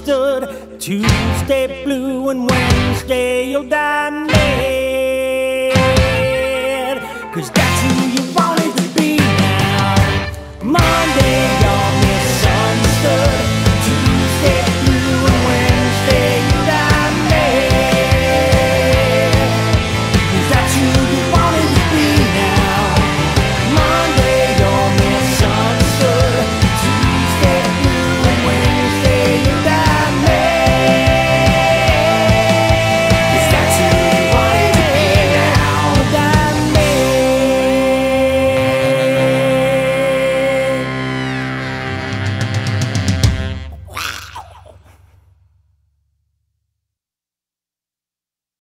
misunderstood. Tuesday blue and Wednesday you'll die mad. Cause